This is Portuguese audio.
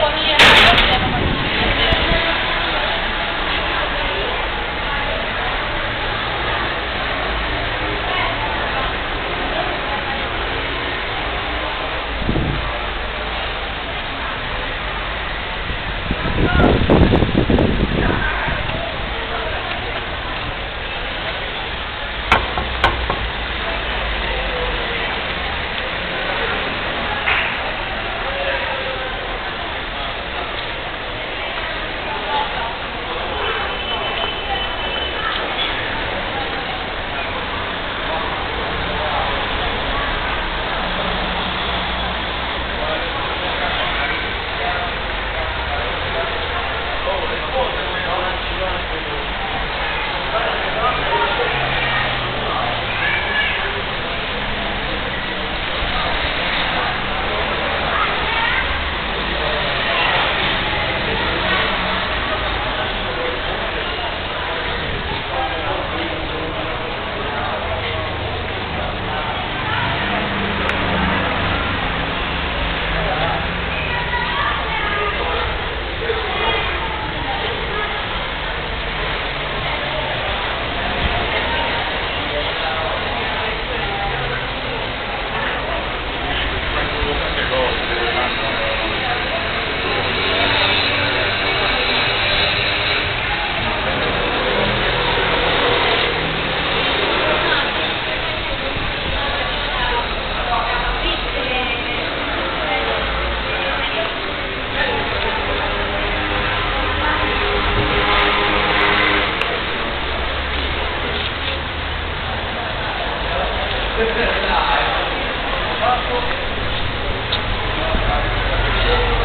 Bom dia. Thank you.